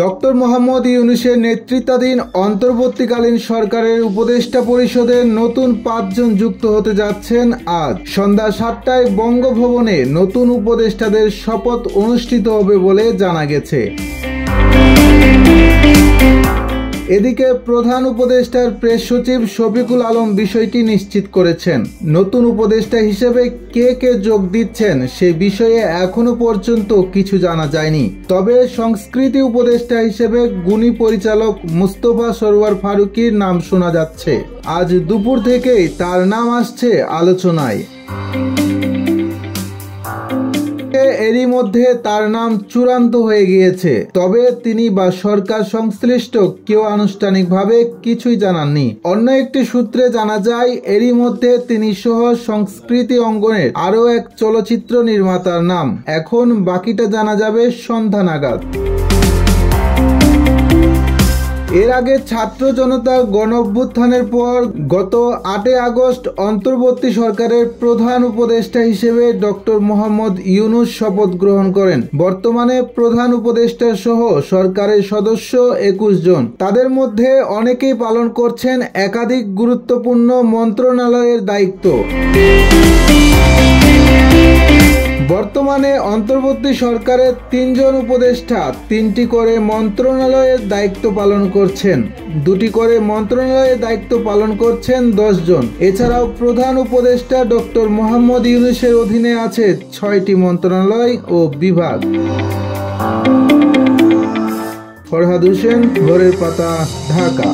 Doctor Mohammad ইউনুসের নেতৃত্বাধীন অন্তর্বর্তীকালীন সরকারের উপদেষ্টা পরিষদের নতুন পাঁচজন যুক্ত হতে যাচ্ছেন আজ। সন্ধ্যা সাতটায় বঙ্গভবনে নতুন উপদেষ্টাদের শপথ অনুষ্ঠিত হবে বলে জানা গেছে। এদিকে প্রধান উপদেষ্টার প্রেস সচিব শফিকুল আলম বিষয়টি নিশ্চিত করেছেন। নতুন উপদেষ্টা হিসেবে কে কে যোগ দিচ্ছেন সে বিষয়ে এখনও পর্যন্ত কিছু জানা যায়নি। তবে সংস্কৃতি উপদেষ্টা হিসেবে গুণী পরিচালক মুস্তফা সরোয়ার ফারুকির নাম শোনা যাচ্ছে। আজ দুপুর থেকেই তার নাম আসছে আলোচনায়। এরই মধ্যে তার নাম চূড়ান্ত হয়ে গিয়েছে। তবে তিনি বা সরকার সংশ্লিষ্ট কেউ আনুষ্ঠানিকভাবে কিছুই জানাননি। অন্য একটি সূত্রে জানা যায়, এরই মধ্যে তিনি সহ সংস্কৃতি অঙ্গনের আরও এক চলচ্চিত্র নির্মাতার নাম। এখন বাকিটা জানা যাবে সন্ধ্যা নাগাদ। এর আগে ছাত্র জনতা গণ অভ্যুত্থানের পর গত আটই আগস্ট অন্তর্বর্তী সরকারের প্রধান উপদেষ্টা হিসেবে ডক্টর মোহাম্মদ ইউনুস শপথ গ্রহণ করেন। বর্তমানে প্রধান উপদেষ্টা সহ সরকারের সদস্য একুশ জন। তাদের মধ্যে অনেকেই পালন করছেন একাধিক গুরুত্বপূর্ণ মন্ত্রণালয়ের দায়িত্ব। বর্তমানে অন্তর্বর্তী সরকারের তিনজন উপদেষ্টা তিনটি করে মন্ত্রণালয়ের দায়িত্ব পালন করছেন। দুটি করে মন্ত্রণালয়ের দায়িত্ব পালন করছেন জন এছাড়াও প্রধান উপদেষ্টা ডক্টর মোহাম্মদ ইউনুসের অধীনে আছে ছয়টি মন্ত্রণালয় ও বিভাগ। ফরহাদ হোসেন, ভোরের পাতা, ঢাকা।